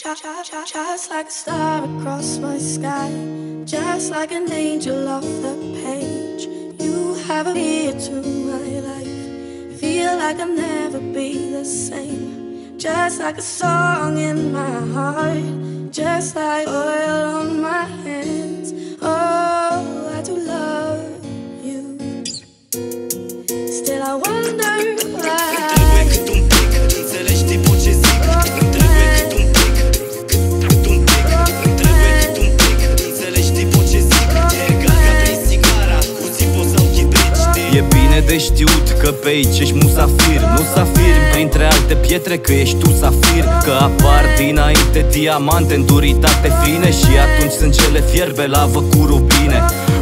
Just, like a star across my sky, just like an angel off the page. You have appeared to my life. Feel like I'll never be the same. Just like a song in my heart, just like oil on my de știut că pe aici ești musafir. Nu safir printre alte pietre că ești tu safir. Că apar dinainte diamante în duritate fine Și atunci sângele fierbe lavă cu rubine.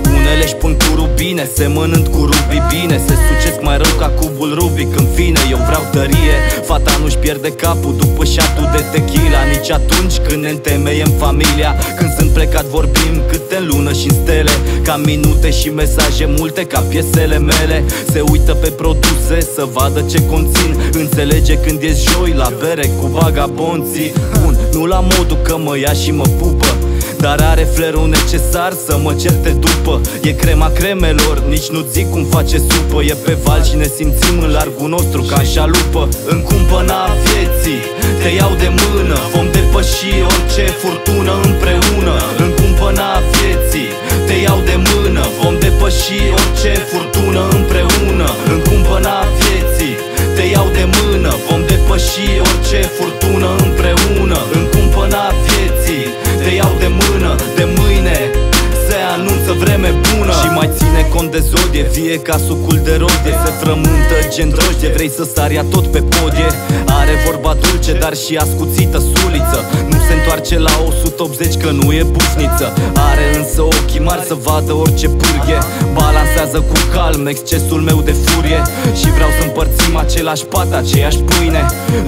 Unele își pun cu rubine, semănând cu rubii bine. Se sucesc mai rău ca cubul Rubic În fine, eu vreau tărie. Fata nu-și pierde capul după șatul de tequila. Nici atunci când ne întemeiem familia. Când sunt plecat vorbim câte în lună și în stele. Ca minute și mesaje multe ca piesele mele. Se uită pe produse să vadă ce conțin. Înțelege când e joi la bere cu vagabonții. Bun, nu la modul că mă ia și mă pupă dar are flerul necesar să mă certe după. E crema cremelor, nici nu zic cum face supă. E pe val și ne simțim în largul nostru ca în șalupă. În cumpăna vieții, te iau de mână. Vom depăși orice furtună împreună. În cumpăna vieții, te iau de mână. Vom depăși orice furtună împreună. În cumpăna vieții, te iau de mână. Vom depăși orice furtună împreună. În cumpăna vieții, te iau de mână De mâine. Se anunță vreme bună. Și mai ține cont de zodie. Vie ca sucul de rodie. Se frământă gen drojdie Vrei să sari tot pe podie. Are vorba dulce, dar și ascuțită suliță. Nu se întoarce la 180 că nu e bufniță Are însă ochii mari să vadă orice pârghie. Balansează cu calm excesul meu de furie. Și vreau să împărțim același pat, aceeași pâine.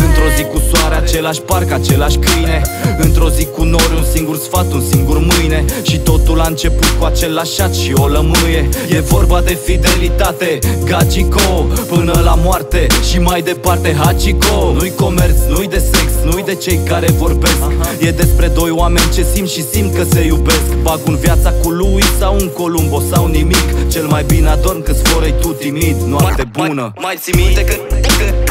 Într-o zi cu soare, același parc, același câine. Într-o zi cu nori, un singur sfat, un singur mâine. Și totul a început cu același șat și o lămâie E vorba de fidelitate, gagico Până la moarte și mai departe hachiko Nu-i comerț, nu-i de sex, nu-i de cei care vorbesc. E despre doi oameni ce simt și simt că se iubesc. Bag un viața cu lui sau un Columbo sau nimic. Cel mai bine adorm că sforei tu timid, noapte bună Mai, mai ții minte când, când,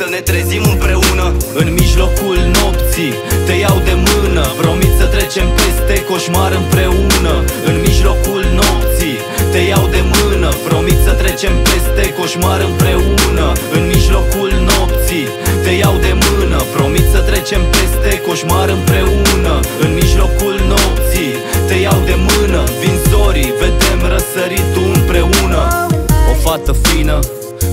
să ne trezim împreună. În mijlocul nopții te iau de mână. Promit să trecem peste coșmar împreună. În mijlocul nopții te iau de mână. Promit să trecem peste coșmar împreună. În mijlocul nopții te iau de mână. Promit să trecem peste coșmar împreună. În mijlocul nopții te iau de mână. Vin zorii, vedem răsăritul împreună. O fată fină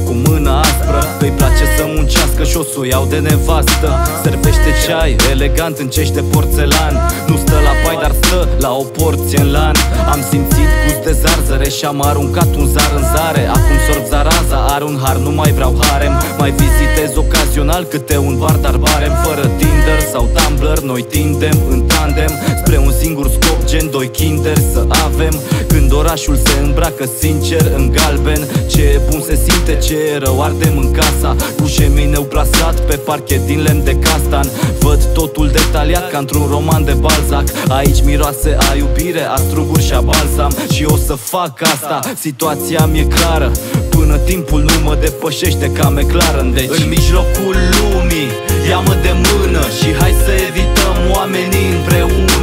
cu mâna aspră Îi place să muncească și o să o iau de nevastă. Servește ceai, elegant, încește porțelan. Nu stă la pai, dar stă la o porție în lan. Am simțit gust de zarzăre și am aruncat un zar în zare. Acum sorb zaraza, are un har, nu mai vreau harem. Mai vizitez ocazional câte un bar, dar barem. Fără Tinder sau Tumblr, noi tindem în tandem. Spre un singur scop, gen doi kinder să avem. Când orașul se îmbracă sincer în galben. Ce e bun se simte, ce e rău ardem în casa. Cu șemineu plasat pe parchet din lemn de castan. Văd totul detaliat ca într-un roman de Balzac. Aici miroase a iubire, a struguri și a balsam. Și o să fac asta, situația mi-e clară. Până timpul nu mă depășește ca McLaren. Deci în mijlocul lumii, ia-mă de mână Și hai să evităm oamenii împreună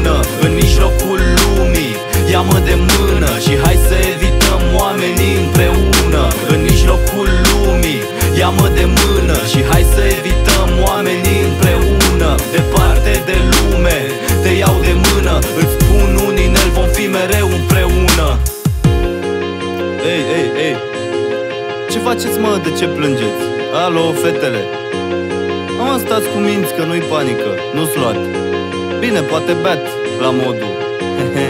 de mână Și hai să evităm oamenii împreună Departe de lume, te iau de mână Îți spun un inel, vom fi mereu împreună. Ei, ei, ei. Ce faceți mă, de ce plângeți? Alo, fetele. Mă, stați cu minți că nu-i panică, nu-ți luat. Bine, poate beat la modul